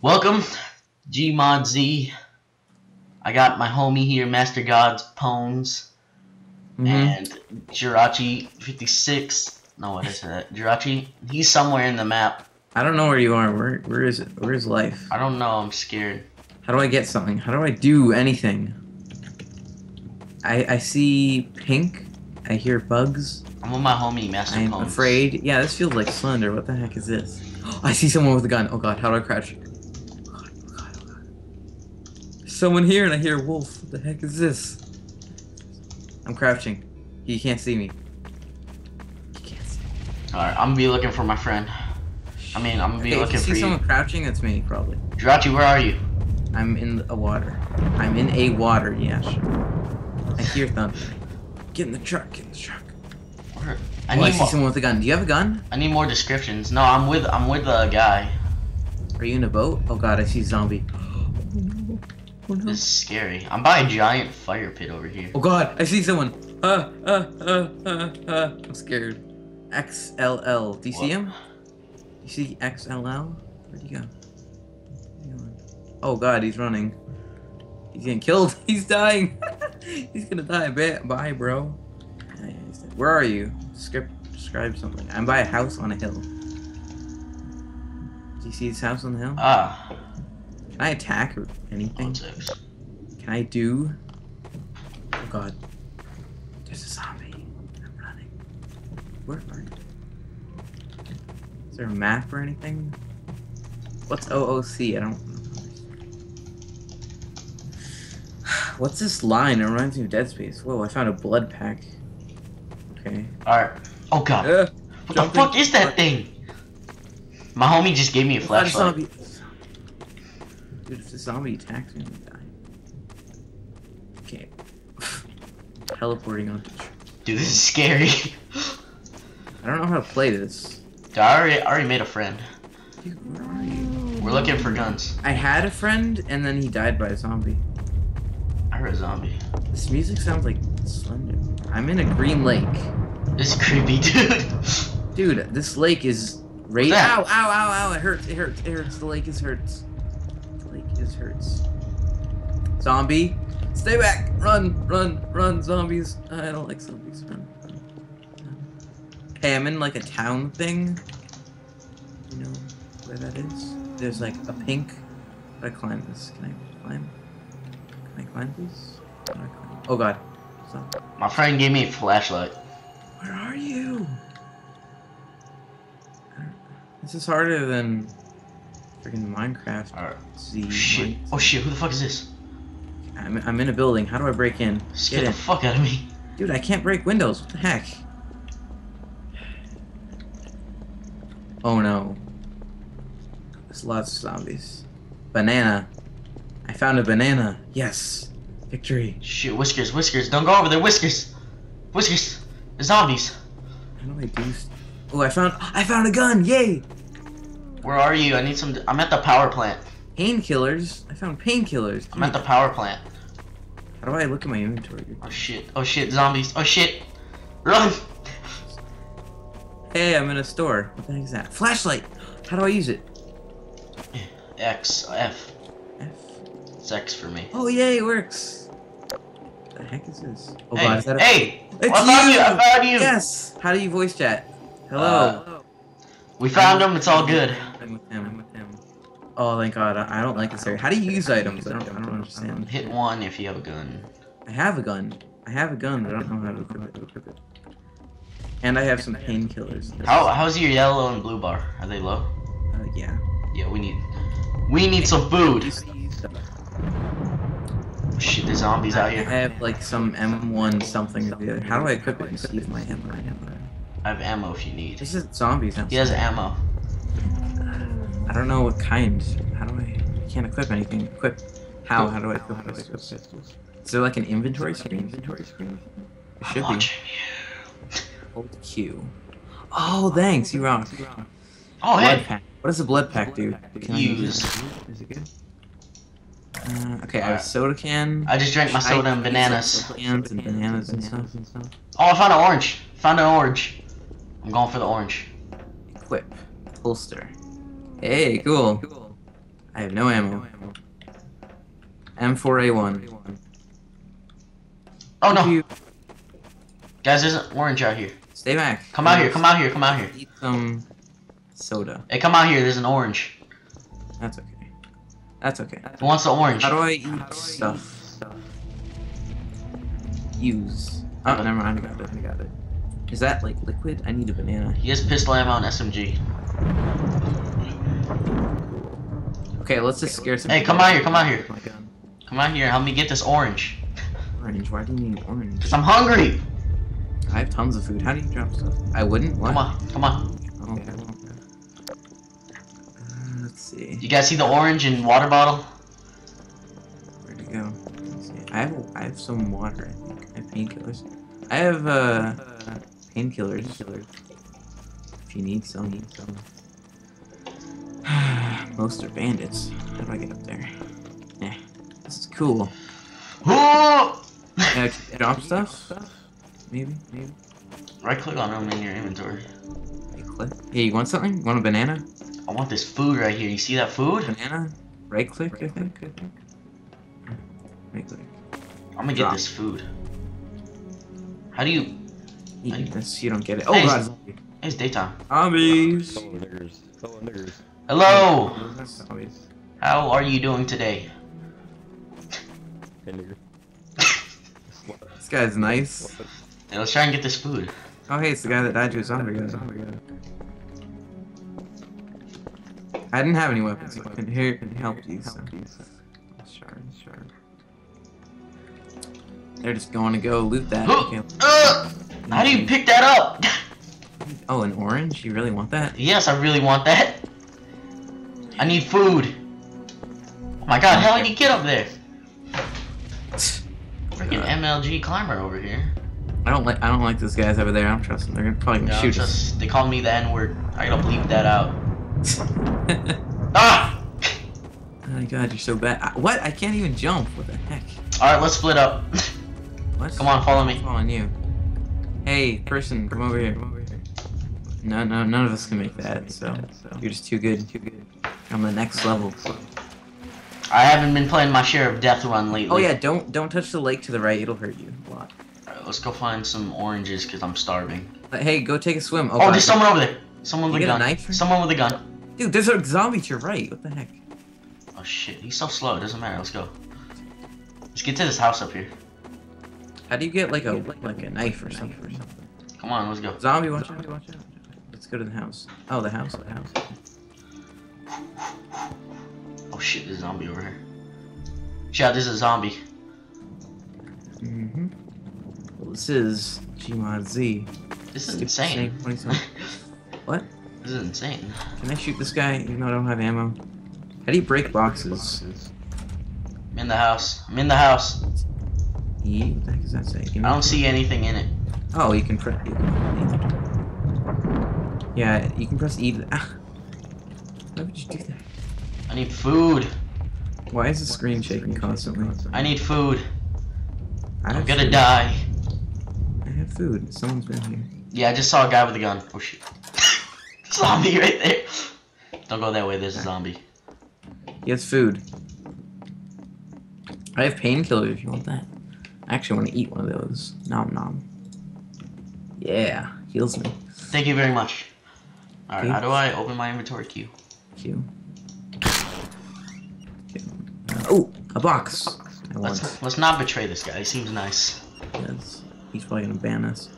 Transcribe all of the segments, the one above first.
Welcome, Gmod Z. I got my homie here, Master Gods Pones, Mhm. and Jirachi 56. No, what is that? Jirachi? He's somewhere in the map. I don't know where you are. Where where is it? Where is life? I don't know, I'm scared. How do I get something? How do I do anything? I I see pink. I hear bugs. I'm with my homie, Master I'm Pones. afraid. Yeah, this feels like Slender. What the heck is this? I see someone with a gun. Oh god, how do I crouch? Oh god, oh god, oh god. There's someone here and I hear a wolf. What the heck is this? I'm crouching. He can't see me. He can't see me. Alright, I'm gonna be looking for my friend. I mean, I'm gonna be Okay, if looking you see for someone crouching, that's me, probably. Jirachi, where are you? I'm in a water. I'm in a water, yes. I hear thunder. Get in the truck, get in the truck. Where? I Oh, I see someone with a gun. Do you have a gun? I need more descriptions. No, I'm with I'm with a guy. Are you in a boat? Oh god, I see zombie. No. This is scary. I'm by a giant fire pit over here. Oh god, I see someone. Uh, uh, uh, uh, uh. I'm scared. XLL. Do you see What? him? You see XLL? Where'd he go? Where's he going? Oh god, he's running. He's getting killed. He's dying. he's gonna die. Ba- Bye, bro. Yeah, yeah, he's dead. Where are you? Script, describe something. I'm by a house on a hill. Do you see this house on the hill? Ah, Can I attack or anything? Can I do? Oh god. There's a zombie. I'm running. Where are you? Is there a map or anything? What's OOC? I don't What's this line? It reminds me of Dead Space. Whoa, I found a blood pack. Okay. Alright. Oh god. Uh, What the fuck is that thing? My homie just gave me a flashlight. Dude, if the zombie attacks me, I'm gonna die. Okay. Teleporting onto Dude, this is scary. I don't know how to play this. Dude, I already, I already made a friend. Dude, where are you? We're looking for guns. I had a friend and then he died by a zombie. I heard a zombie. This music sounds like Slender. I'm in a green lake. This is creepy, dude. Dude, this lake is right. Ow, ow, ow, ow! It hurts, it hurts, it hurts. The lake is hurts. Lake hurts. Zombie, stay back! Run, run, run, zombies! I don't like zombies. Run. run, run. Hey, I'm in like a town thing. You know where that is? There's like a pink. I climb this? Can I climb? Can I climb this? I climb? Oh god. Stop. My friend gave me a flashlight. Where are you? This is harder than freaking Minecraft. Alright. Z. Oh, shit. Mine- Oh shit, who the fuck is this? I'm, I'm in a building. How do I break in? Scared Get the in. fuck out of me. Dude, I can't break windows. What the heck? Oh no. There's lots of zombies. Banana. I found a banana. Yes. Victory. Shit, Whiskers, Whiskers, don't go over there, Whiskers! Whiskers! The zombies! How do I do? Oh, I found I found a gun. Yay! Where are you? I need some. I'm at the power plant. Painkillers. I found painkillers. I'm at the power plant. How do I look at my inventory? Oh shit, oh shit, zombies, oh shit! Run! Hey, I'm in a store. What the heck is that? Flashlight. How do I use it? X, F. F. It's X for me. Oh yay, it works. What the heck is this? Oh hey, god, is that a hey! It's I found you! you! I found you! Yes. How do you voice chat? Hello. Uh, We found him, it's all good. I'm with him. I'm with him. Oh thank God. I I don't like this area. How do you use items? I don't. I don't understand. Hit one if you have a gun. I have a gun. I have a gun, but I don't know how to equip it. Equip it. And I have some painkillers. How, how's your yellow and blue bar? Are they low? Uh, yeah. Yeah, we need. We need some food! Shit, the zombies out here. I have like some M1 something or the other. How do I equip it and see if my ammo? I have ammo if you need. This is zombies. He has ammo. I don't know what kind. How do I? I can't equip anything. Equip. How? How do I equip pistols? Is there like an inventory screen? Inventory screen? There should be. Watching you. Hold Q. Oh, thanks. You rock. Oh, blood hey! pack. What does a blood pack do? Can I Use. it? Is it good? Uh, okay, I have a soda can. I just drank my soda and bananas. Cans and bananas and stuff. Oh, I found an orange. Found an orange. I'm going for the orange. Equip. Holster. Hey, cool. I I have no ammo. M4A1. Oh no, You- guys, there's an orange out here. Stay back. Come out here, come out here, come out here. Eat some soda. Hey, come out here. There's an orange. That's okay. That's okay. Who wants the orange? How do I eat stuff? Use. Oh, never mind. I got it. I got it. Is that like liquid? I need a banana. He has pistol ammo and SMG. Okay, let's just scare some. Hey, come out here, come out here. My gun. Come out here, help me get this orange. Orange. Why do you need orange? Cause I'm hungry. I have tons of food. How do you drop stuff? I wouldn't. What? Come on, come on. Oh, okay. Uh, let's see. You guys see the orange and water bottle? Where'd it go? Let's see. I have I have some water. I think. I have painkillers. I have uh painkillers. If you need some, need some. Most are bandits. How do I get up there? Eh, this is cool. Ooh! Can drop stuff? Maybe, maybe. Right click on them in your inventory. Right click. Hey, you want something? You want a banana? I want this food right here. You see that food? Banana? Right click, I think. Right click. I'm gonna get this food. How do you? Eat this, you don't get it. Oh Hey. god, zombie. It's daytime. Zombies! Fellow niggers. Fellow niggers. Hello. How are you doing today? This guy's nice. Hey, let's try and get this food. Oh hey, it's the guy that died to a zombie guy. I didn't have any weapons, so I couldn't hear couldn't help you. So. Sure, sure. They're just going to go loot that. Ugh! How do you pick that up? Oh, an orange? You really want that? yes, I really want that. I need food. Oh my god, how did he get up there? Freaking MLG climber over here. I don't like I don't like those guys over there. I don't trust them. They're gonna probably gonna Yeah, shoot just, they called me the N word. I gotta bleep that out. Ah! oh my god, you're so bad. I- What? I can't even jump. What the heck? Alright, let's split up. What? Come on, follow me. I'm following you. Hey, person, come over here. Come over here. No, no, none of us can make that. So you're just too good. Too good. I'm the next level. I haven't been playing my share of Death Run lately. Oh yeah, don't don't touch the lake to the right. It'll hurt you a lot. Alright, let's go find some oranges because I'm starving. But hey, go take a swim. Oh, God. there's someone over there. Someone with a get a gun. knife Someone with a gun. Dude, there's a zombie to your right. What the heck? Oh shit, he's so slow. It doesn't matter. Let's go. Let's get to this house up here. How do you get like a like a knife or something? Or something? Come on, let's go. Zombie, watch out! Watch out! Let's go to the house. Oh, the house. The house. Oh shit, there's a zombie over here. Shout, this is a zombie. Mm-hmm. Well, this is Gmod Z. This is insane. Snake 27. What? this is insane. Can I shoot this guy even though I don't have ammo? How do you break boxes? I'm in the house. I'm in the house. E? What the heck does that say? I don't see anything in it. Oh, you can press. Yeah, you can press E. To. Why would you do that? I need food. Why is the screen shaking constantly? I need food. I I'm gonna food. die. I have food. Someone's been here. Yeah, I just saw a guy with a gun. Oh shit. zombie right there. Don't go that way, there's a zombie. He has food. I have painkillers if you want that. I actually want to eat one of those. Nom nom. Yeah, heals me. Thank you very much. Alright, how do I open my inventory queue? Q. Uh, oh, a box. Let's let's not betray this guy. He seems nice. Yes. He's probably gonna ban us.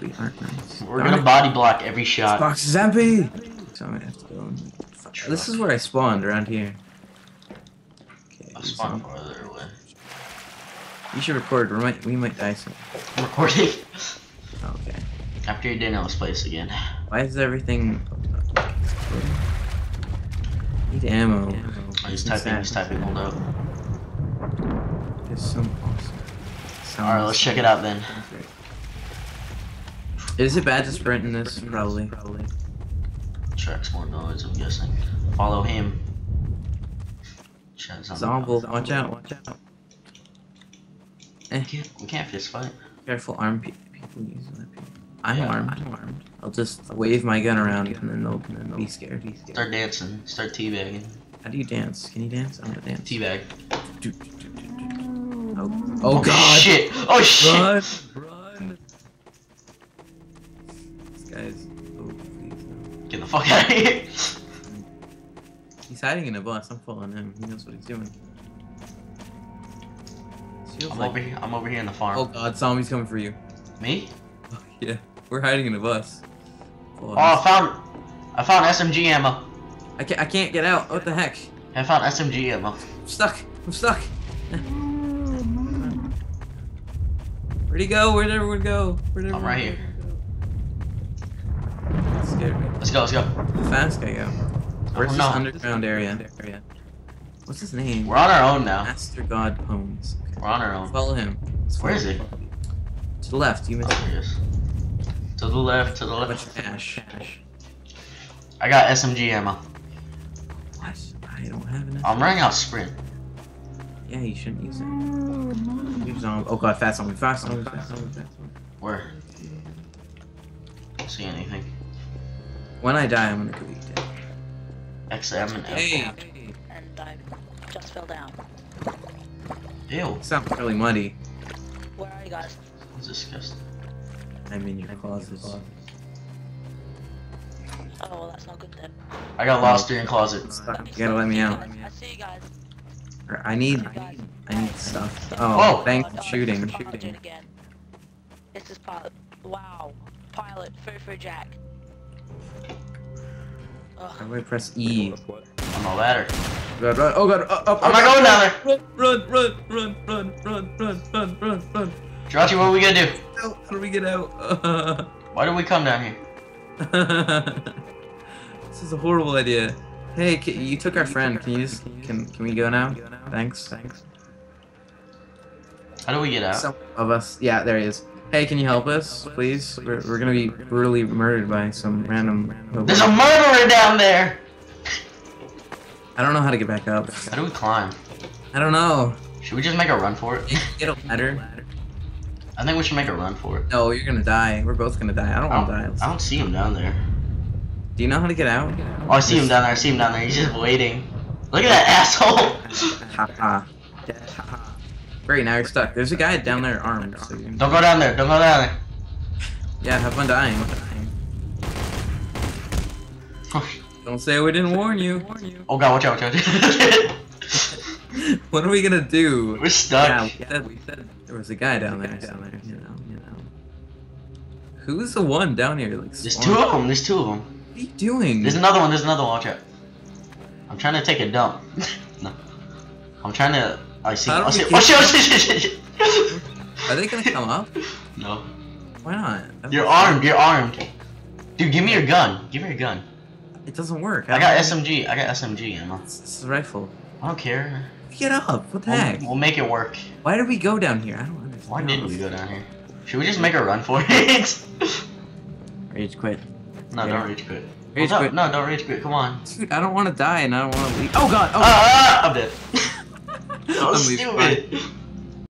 We aren't nice. We're gonna body block every shot. This box is empty. So I'm gonna have to go. And... This is where I spawned around here. Okay. I'll so farther away. You should record. We might. We might die soon. I'm recording. Okay. After you're done, let's play this again. Why is everything? Need ammo. Oh, he's typing, he's typing, hold up. There's some awesome. Alright, let's check it out then. Is it bad to sprint in this? Probably. Probably. Tracks more noise, I'm guessing. Follow him. Chat zombie. Zomble, watch out, watch out. Eh, We can't, we can't fist fight. careful, armed pe- people use that. I'm Yeah. armed. I'm armed. I'll just wave my gun around and then they'll, and then they'll be scared. Be scared. Start dancing. Start teabagging. How do you dance? Can you dance? I'm gonna dance. Teabag. Do, do, do, do, do. Oh, oh, oh god! Shit! Oh shit! Run! Run! This guy's. Oh, please no. Get the fuck out of here! He's hiding in a bus. I'm following him. He knows what he's doing. I'm like- over here. I'm over here in the farm. Oh god, zombies coming for you. Me? yeah, we're hiding in a bus. Oh, I found. I found SMG ammo. I can't. I can't get out. What the heck? I found SMG ammo. I'm stuck. I'm stuck. Where'd he go? Where'd everyone go? Where'd everyone right go? here. That scared me. Let's go. Let's go. Fast guy go? Oh, Where's this no. underground area? What's his name? We're on our own now. Master God Pones. Okay. We're on our own. Follow him. Let's Where follow is he? him. To the left. You Oh, missed he is. To the left. To the left. of ash. I got SMG ammo. What? I don't have enough. I'm running out of sprint. Yeah, you shouldn't use it. Use zombie. Oh god, fast zombie, fast zombie, fast zombie, fast zombie. Where? Don't see anything. When I die, I'm gonna go eat dead. XM and F. Hey, and I just fell down. Ew. sounds really muddy. Where are you guys? That's disgusting. I'm in your closet. Oh, well, that's not good then. I got lost during closet. You gotta let me out. I see you guys. I need, You guys. I need stuff. Oh, Whoa. thanks Oh, for no, shooting. this is Pilot again. This is pilot. Wow. Pilot. Foo for Jack. How do I press E? What? On the ladder. Run, run, oh god, up, up, I'm not going down there. Run, run, run, run, run, run, run, run, run. Jirachi, what are we gonna do? Out, how do we get out? Why did we come down here? this is a horrible idea. Hey, ca- you took our friend. Can you just can can we go now? Thanks. Thanks. How do we get out? Some of us. Yeah, there he is. Hey, can you help us, please? We're, we're gonna be brutally murdered by some random. hobo. There's a murderer down there! I don't know how to get back up. How do we climb? I don't know. Should we just make a run for it? Get a ladder. I think we should make a run for it. No, you're gonna die. We're both gonna die. I don't I want don't, to I don't see him down there. Do you know how to get out? Oh, I see him down there. I see him down there. He's just waiting. Look at that asshole! Ha ha. Great, now you're stuck. There's a guy down there armed. So Don't go down there. Don't go down there. Yeah, have fun dying. Oh, don't say we didn't warn you. Oh god, watch out, watch out. what are we gonna do? We're stuck. Yeah, we said, we said there was a guy down there. Down there, you know, you know. Who's the one down here? Like, There's two of them. There's two of them. What are you doing? There's another one. There's another one. Watch out. I'm trying to take a dump. no. I'm trying to. I see. I see. we Oh shit! Oh shit! shit, shit, shit. Are they gonna come up? No. Why not? You're armed. You're armed. Dude, give me your gun. Give me your gun. It doesn't work. I got SMG. I got SMG ammo. It's, it's a rifle. I don't care. Get up! What the We'll, heck? we'll make it work. Why did we go down here? I don't understand. Why did we go down here? Should we just make a run for it? Rage quit. no, Yeah. don't rage quit. Rage no, quit. no, don't rage quit. Come on. Dude, I don't want to die and I don't want to leave. Oh god! Oh, Ah, I'm dead. I'm so leaving. stupid.